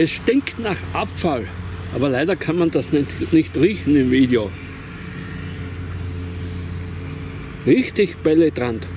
Es stinkt nach Abfall, aber leider kann man das nicht, nicht riechen im Video. Richtig penetrant.